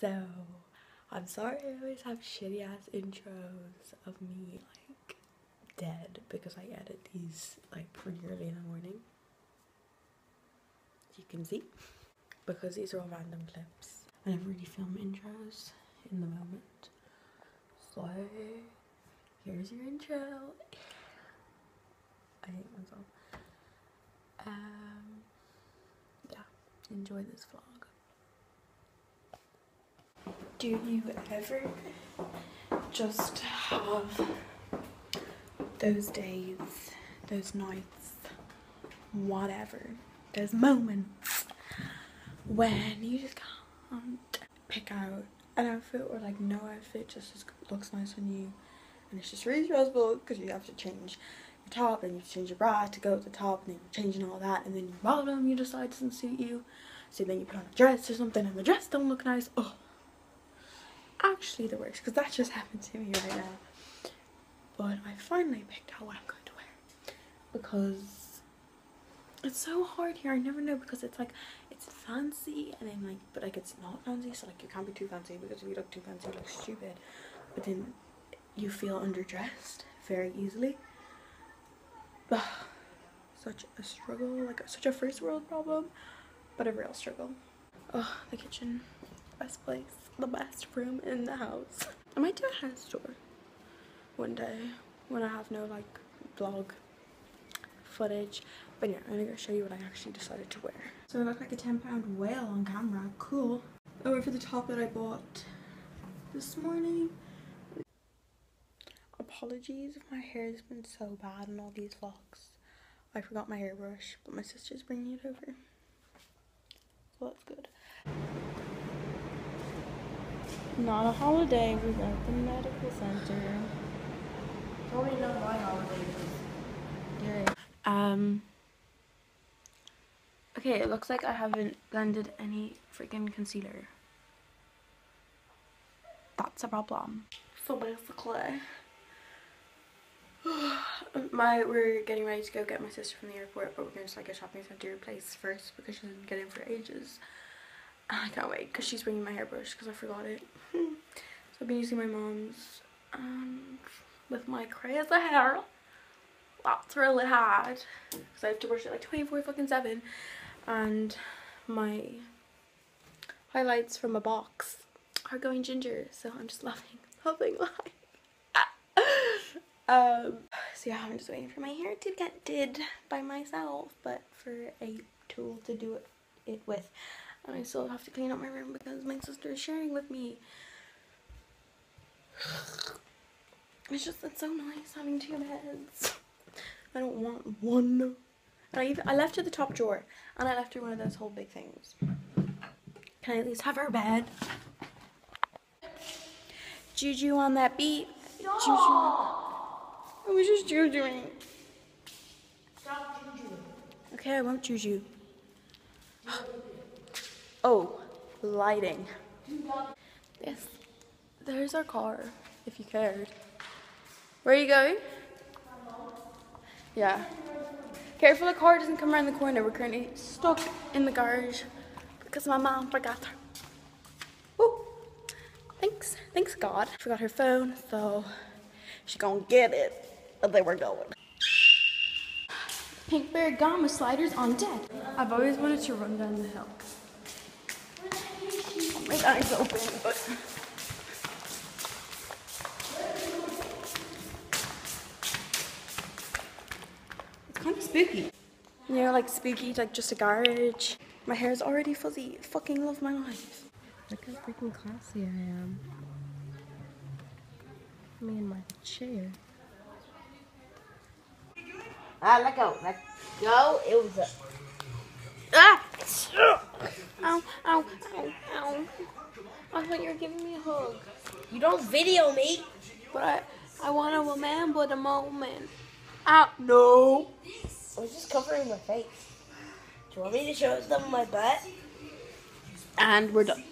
So, I'm sorry I always have shitty ass intros of me like dead because I edit these like pretty early in the morning. You can see because these are all random clips. I never really film intros in the moment. So, here's your intro. I hate myself. Um, yeah, enjoy this vlog. Do you ever just have those days, those nights, whatever, those moments when you just can't pick out an outfit or like no outfit just looks nice on you and it's just really stressful because you have to change your top and you change your bra to go to the top and then you're changing all that and then your bottom you decide doesn't suit you. So then you put on a dress or something and the dress don't look nice. Oh actually the worst because that just happened to me right now. But I finally picked out what I'm going to wear because it's so hard here. I never know because it's like it's fancy and then like but like it's not fancy so like you can't be too fancy because if you look too fancy you look stupid. But then you feel underdressed very easily. Ugh, such a struggle, like such a first world problem, but a real struggle. Oh, the kitchen, best place the best room in the house. I might do a house tour one day when I have no like vlog footage. But yeah, I'm gonna go show you what I actually decided to wear. So I look like a 10 pound whale on camera. Cool. I went for the top that I bought this morning. Apologies if my hair has been so bad in all these vlogs. I forgot my hairbrush, but my sister's bringing it over. So that's good. Not a holiday, we're at the medical center. Totally not my holiday. Um. Okay, it looks like I haven't blended any freaking concealer. That's a problem. So basically, my we're getting ready to go get my sister from the airport, but we're going to like a shopping center place first because she didn't get in for ages. I can't wait because she's bringing my hairbrush because I forgot it. so I've been using my mom's um, with my crazy hair. That's really hard because I have to brush it like 24 fucking 7 and my highlights from a box are going ginger so I'm just loving, loving life. um, so yeah, I'm just waiting for my hair to get did by myself but for a tool to do it, it with. And I still have to clean up my room because my sister is sharing with me. It's just, it's so nice having two beds. I don't want one. And I, even, I left her the top drawer and I left her one of those whole big things. Can I at least have her bed? Juju on that beat. Stop. Juju. I was just jujuing. Stop jujuing. Okay, I won't juju. Oh, lighting. Yes, there's our car, if you cared. Where are you going? Yeah. Careful the car doesn't come around the corner. We're currently stuck in the garage because my mom forgot her. Oh, thanks. Thanks God. She Forgot her phone, so she gonna get it. But they were going. Pink Bear Gamma sliders on deck. I've always wanted to run down the hill. My eyes open, but. It's kind of spooky. You know, like spooky, like just a garage. My hair is already fuzzy. Fucking love my life. Look how freaking classy I am. Me and my chair. Ah, let go. Let go. It was a. Ah! Ow, ow, ow, ow. I thought you're giving me a hug. You don't video me. But I, I want to remember the moment. Ow, no. I was just covering my face. Do you want me to show them my butt? And we're done.